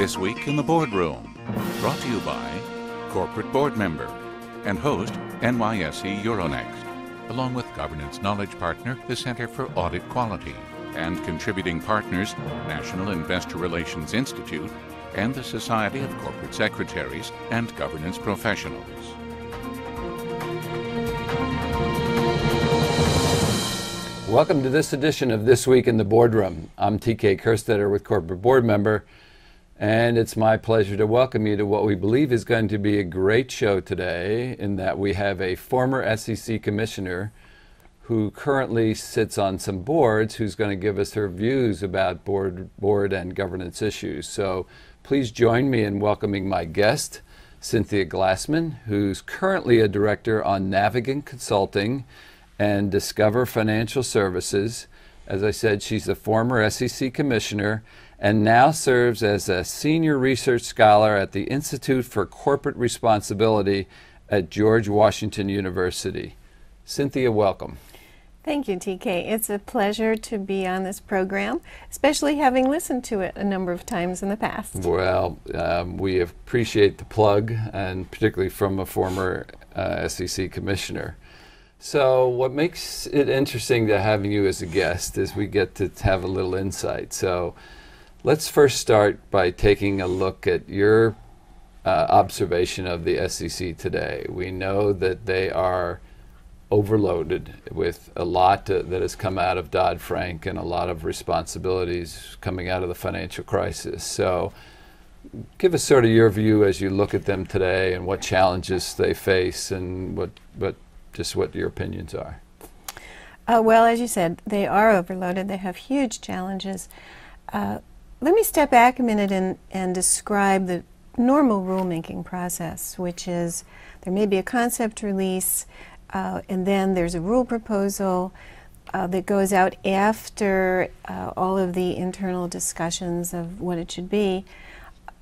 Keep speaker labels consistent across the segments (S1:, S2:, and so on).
S1: This Week in the Boardroom, brought to you by Corporate Board Member and host NYSE Euronext, along with governance knowledge partner, the Center for Audit Quality, and contributing partners, National Investor Relations Institute and the Society of Corporate Secretaries and Governance Professionals.
S2: Welcome to this edition of This Week in the Boardroom. I'm TK Kerstetter with Corporate Board Member, and it's my pleasure to welcome you to what we believe is going to be a great show today, in that we have a former SEC commissioner who currently sits on some boards who's going to give us her views about board, board and governance issues. So please join me in welcoming my guest, Cynthia Glassman, who's currently a director on Navigant Consulting and Discover Financial Services. As I said, she's a former SEC commissioner and now serves as a senior research scholar at the Institute for Corporate Responsibility at George Washington University. Cynthia, welcome.
S3: Thank you, TK. It's a pleasure to be on this program, especially having listened to it a number of times in the past.
S2: Well, um, we appreciate the plug, and particularly from a former uh, SEC commissioner. So, what makes it interesting to have you as a guest is we get to have a little insight. So, let's first start by taking a look at your uh, observation of the SEC today. We know that they are overloaded with a lot to, that has come out of Dodd Frank and a lot of responsibilities coming out of the financial crisis. So, give us sort of your view as you look at them today and what challenges they face and what, what just what your opinions are.
S3: Uh, well, as you said, they are overloaded. They have huge challenges. Uh, let me step back a minute and, and describe the normal rulemaking process, which is there may be a concept release, uh, and then there's a rule proposal uh, that goes out after uh, all of the internal discussions of what it should be.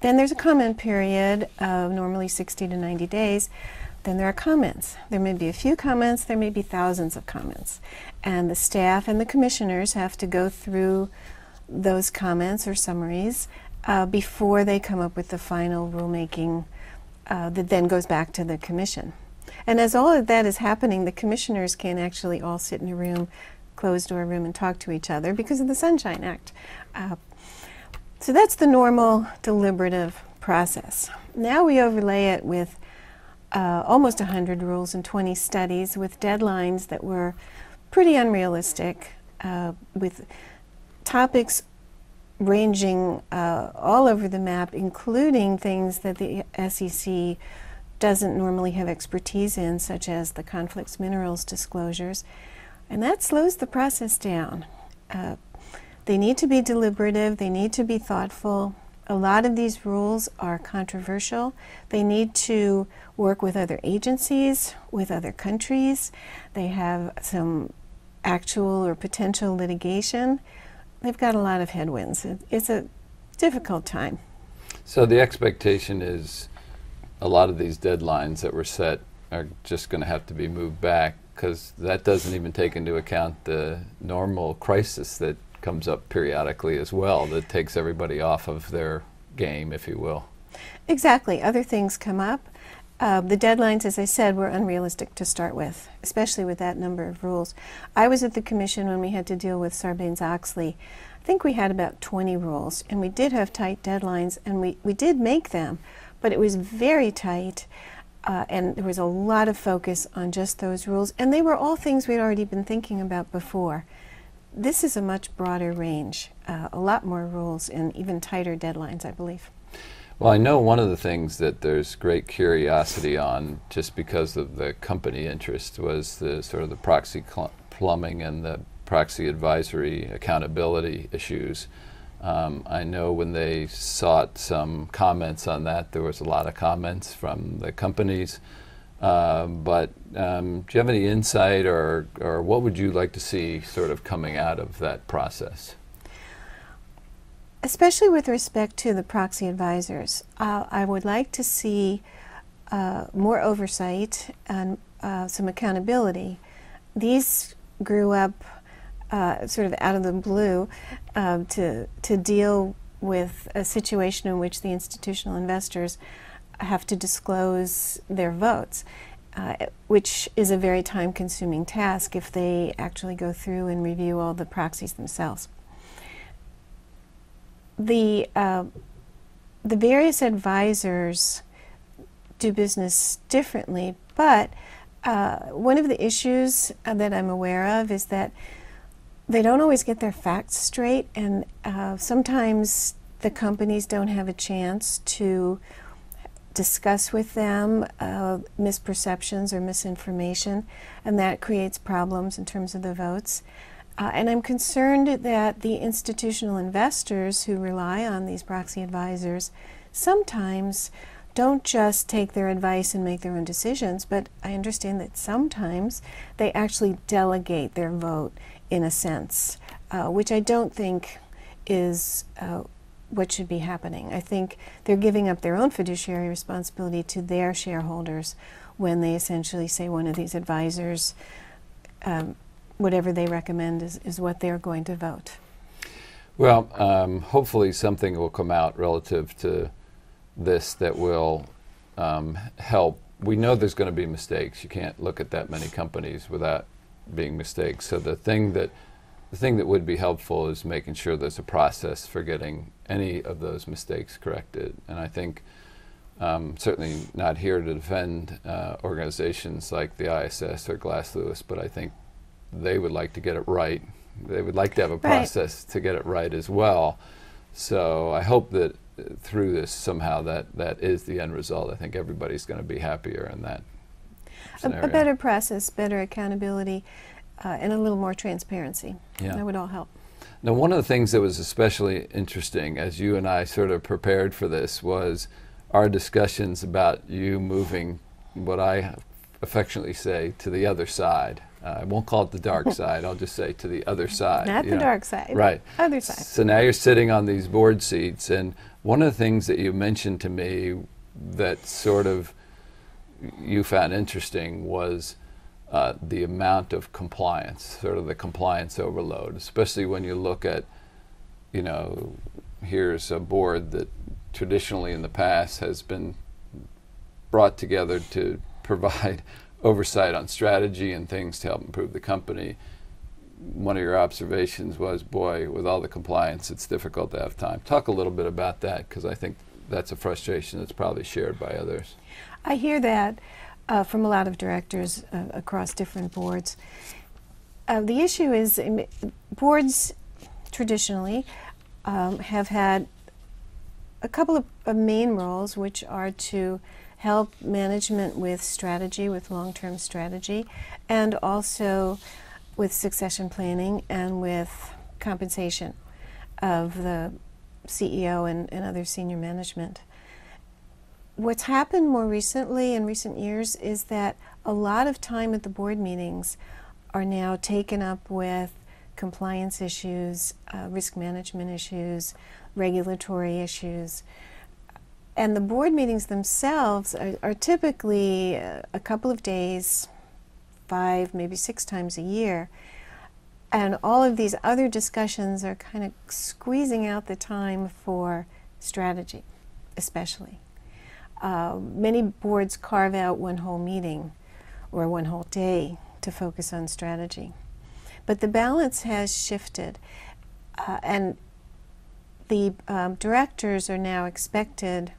S3: Then there's a comment period of normally 60 to 90 days. Then there are comments. There may be a few comments, there may be thousands of comments. And the staff and the commissioners have to go through those comments or summaries uh, before they come up with the final rulemaking uh, that then goes back to the commission. And as all of that is happening, the commissioners can actually all sit in a room, closed door room, and talk to each other because of the Sunshine Act. Uh, so that's the normal deliberative process. Now we overlay it with uh, almost 100 rules and 20 studies with deadlines that were pretty unrealistic, uh, with topics ranging uh, all over the map, including things that the SEC doesn't normally have expertise in, such as the conflicts minerals disclosures. And that slows the process down. Uh, they need to be deliberative, they need to be thoughtful, a lot of these rules are controversial. They need to work with other agencies, with other countries. They have some actual or potential litigation. They've got a lot of headwinds. It's a difficult time.
S2: So the expectation is a lot of these deadlines that were set are just going to have to be moved back because that doesn't even take into account the normal crisis that comes up periodically as well that takes everybody off of their game, if you will.
S3: Exactly. Other things come up. Uh, the deadlines, as I said, were unrealistic to start with, especially with that number of rules. I was at the commission when we had to deal with Sarbanes-Oxley. I think we had about 20 rules, and we did have tight deadlines, and we, we did make them, but it was very tight, uh, and there was a lot of focus on just those rules, and they were all things we'd already been thinking about before this is a much broader range, uh, a lot more rules, and even tighter deadlines, I believe.
S2: Well, I know one of the things that there's great curiosity on, just because of the company interest, was the sort of the proxy plumbing and the proxy advisory accountability issues. Um, I know when they sought some comments on that, there was a lot of comments from the companies. Uh, but um, do you have any insight or, or what would you like to see sort of coming out of that process?
S3: Especially with respect to the proxy advisors, uh, I would like to see uh, more oversight and uh, some accountability. These grew up uh, sort of out of the blue um, to, to deal with a situation in which the institutional investors have to disclose their votes, uh, which is a very time consuming task if they actually go through and review all the proxies themselves. The, uh, the various advisors do business differently, but uh, one of the issues uh, that I'm aware of is that they don't always get their facts straight, and uh, sometimes the companies don't have a chance to discuss with them uh, misperceptions or misinformation, and that creates problems in terms of the votes. Uh, and I'm concerned that the institutional investors who rely on these proxy advisors sometimes don't just take their advice and make their own decisions, but I understand that sometimes they actually delegate their vote in a sense, uh, which I don't think is uh, what should be happening. I think they're giving up their own fiduciary responsibility to their shareholders when they essentially say one of these advisors, um, whatever they recommend is, is what they're going to vote.
S2: Well, um, hopefully something will come out relative to this that will um, help. We know there's going to be mistakes. You can't look at that many companies without being mistakes. So the thing that the thing that would be helpful is making sure there's a process for getting any of those mistakes corrected. And I think um, certainly not here to defend uh, organizations like the ISS or Glass Lewis, but I think they would like to get it right. They would like to have a process right. to get it right as well. So I hope that through this somehow that that is the end result. I think everybody's going to be happier in that.
S3: A, a, better process, better accountability, uh, and a little more transparency. Yeah. That would all help.
S2: Now, one of the things that was especially interesting as you and I sort of prepared for this was our discussions about you moving what I affectionately say to the other side. Uh, I won't call it the dark side. I'll just say to the other side.
S3: Not the know. dark side.
S2: Right.
S3: Other side.
S2: So now you're sitting on these board seats, and one of the things that you mentioned to me that sort of you found interesting was uh, the amount of compliance, sort of the compliance overload, especially when you look at, you know, here's a board that traditionally in the past has been brought together to provide oversight on strategy and things to help improve the company. One of your observations was, boy, with all the compliance, it's difficult to have time. Talk a little bit about that because I think that's a frustration that's probably shared by others.
S3: I hear that uh, from a lot of directors uh, across different boards. Uh, the issue is boards traditionally um, have had a couple of, main roles, which are to help management with strategy, with long term strategy, and also with succession planning and with compensation of the CEO and, and other senior management. What's happened more recently in recent years is that a lot of time at the board meetings are now taken up with compliance issues, uh, risk management issues, regulatory issues. And the board meetings themselves are, are typically a couple of days, five, maybe six times a year. And all of these other discussions are kind of squeezing out the time for strategy, especially. Uh, many boards carve out one whole meeting or one whole day to focus on strategy. But the balance has shifted, uh, and the um, directors are now expected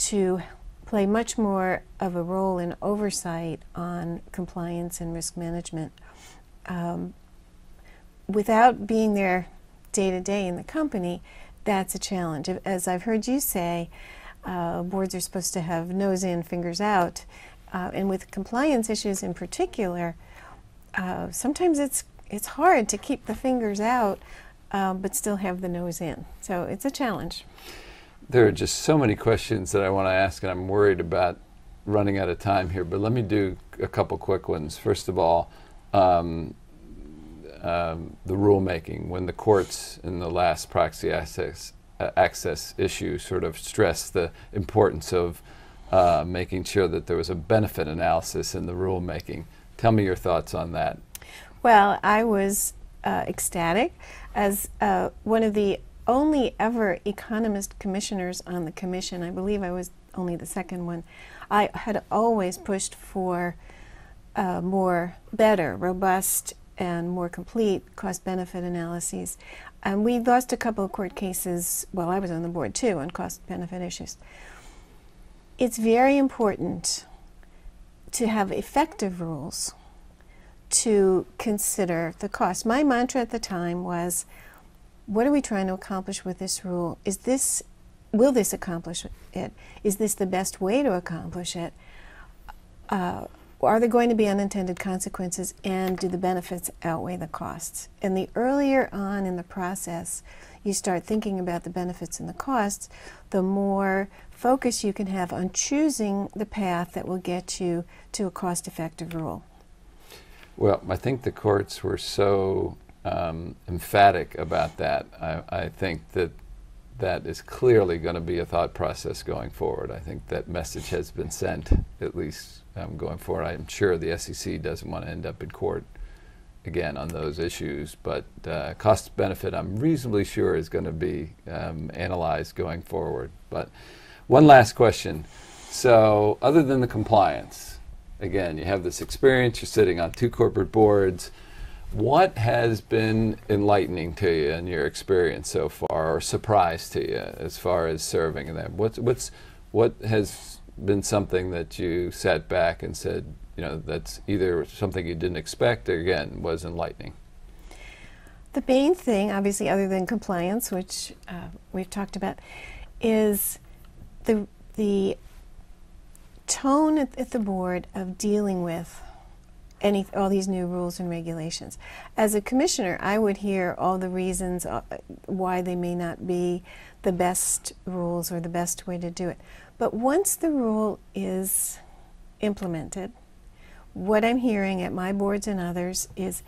S3: to play much more of a role in oversight on compliance and risk management. Um, without being there day to day in the company, that's a challenge. As I've heard you say, uh, boards are supposed to have nose in, fingers out. Uh, and with compliance issues in particular, uh, sometimes it's, it's hard to keep the fingers out uh, but still have the nose in. So it's a challenge
S2: there are just so many questions that I want to ask, and I'm worried about running out of time here. But let me do a couple quick ones. First of all, um, um, the rulemaking when the courts in the last proxy access uh, access issue sort of stressed the importance of uh, making sure that there was a benefit analysis in the rulemaking. Tell me your thoughts on that.
S3: Well, I was uh, ecstatic as uh, one of the only ever economist commissioners on the commission. I believe I was only the second one. I had always pushed for uh, more, better, robust, and more complete cost benefit analyses. And we lost a couple of court cases while I was on the board too on cost benefit issues. It's very important to have effective rules to consider the cost. My mantra at the time was what are we trying to accomplish with this rule? Is this will this accomplish it? Is this the best way to accomplish it? Uh, are there going to be unintended consequences and do the benefits outweigh the costs? And the earlier on in the process you start thinking about the benefits and the costs, the more focus you can have on choosing the path that will get you to a cost effective rule.
S2: Well, I think the courts were so um, emphatic about that. I, I think that that is clearly going to be a thought process going forward. I think that message has been sent, at least um, going forward. I'm sure the SEC doesn't want to end up in court again on those issues, but uh, cost benefit, I'm reasonably sure, is going to be um, analyzed going forward. But one last question. So, other than the compliance, again, you have this experience, you're sitting on two corporate boards what has been enlightening to you in your experience so far, or surprise to you as far as serving them? What's what's what has been something that you sat back and said, you know, that's either something you didn't expect, or again was enlightening?
S3: The main thing, obviously, other than compliance, which uh, we've talked about, is the the tone at, at the board of dealing with any all these new rules and regulations. As a commissioner, I would hear all the reasons uh, why they may not be the best rules or the best way to do it. But once the rule is implemented, what I'm hearing at my boards and others is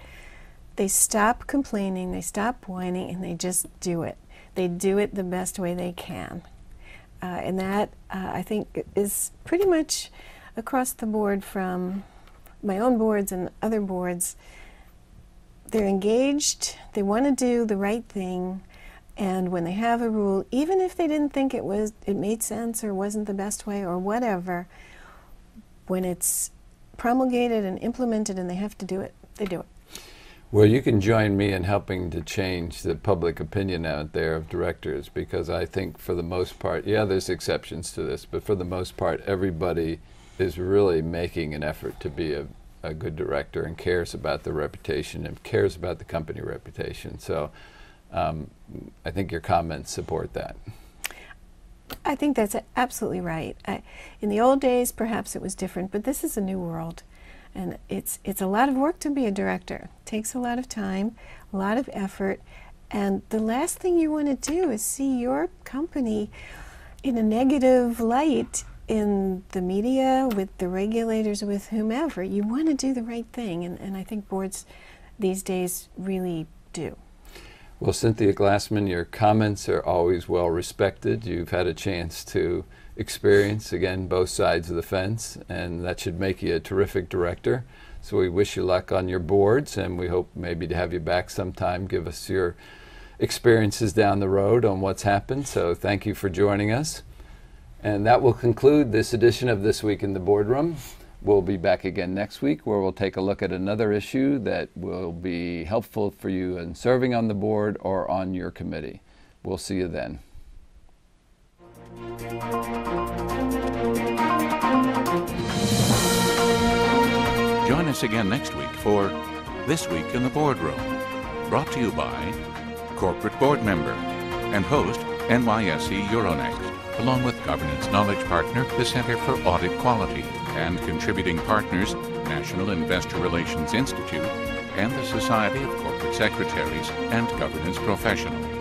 S3: they stop complaining, they stop whining, and they just do it. They do it the best way they can. Uh, and that, uh, I think, is pretty much across the board from my own boards and other boards, they're engaged, they want to do the right thing, and when they have a rule, even if they didn't think it was it made sense or wasn't the best way or whatever, when it's promulgated and implemented and they have to do it, they do it.
S2: Well, you can join me in helping to change the public opinion out there of directors because I think for the most part, yeah, there's exceptions to this, but for the most part, everybody is really making an effort to be a, a good director and cares about the reputation and cares about the company reputation. So um, I think your comments support that.
S3: I think that's absolutely right. I, in the old days, perhaps it was different, but this is a new world. And it's, it's a lot of work to be a director. It takes a lot of time, a lot of effort. And the last thing you want to do is see your company in a negative light in the media, with the regulators, with whomever. You want to do the right thing, and, and I think boards these days really do.
S2: Well, Cynthia Glassman, your comments are always well respected. You've had a chance to experience, again, both sides of the fence, and that should make you a terrific director. So we wish you luck on your boards, and we hope maybe to have you back sometime. Give us your experiences down the road on what's happened. So thank you for joining us. And that will conclude this edition of This Week in the Boardroom. We'll be back again next week where we'll take a look at another issue that will be helpful for you in serving on the board or on your committee. We'll see you then.
S1: Join us again next week for This Week in the Boardroom, brought to you by corporate board member and host NYSE Euronext along with governance knowledge partner, the Center for Audit Quality, and contributing partners, National Investor Relations Institute, and the Society of Corporate Secretaries and Governance Professionals.